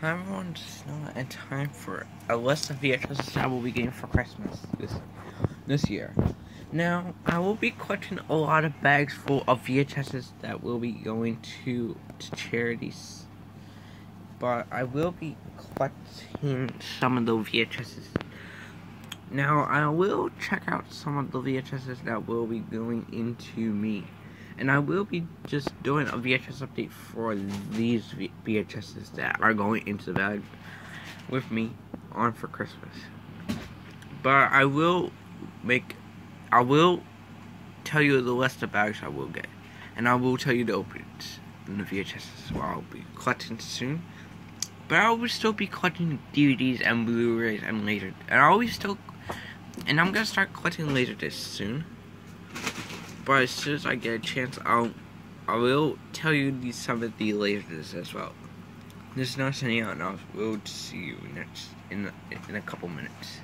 Hi everyone, it's not a time for a list of VHSs I will be getting for Christmas this this year. Now, I will be collecting a lot of bags full of VHSs that will be going to, to charities. But I will be collecting some of the VHSs. Now, I will check out some of the VHSs that will be going into me. And I will be just doing a VHS update for these VHSs that are going into the bag with me on for Christmas. But I will make, I will tell you the list of bags I will get. And I will tell you the openings in the VHSs well, I'll be collecting soon. But I will still be collecting DVDs and Blu-rays and laser. And I will still, and I'm gonna start collecting laser discs soon. But as soon as I get a chance, I'll I will tell you these some of the lasers as well. This is not sending out, and I will see you next in in a couple minutes.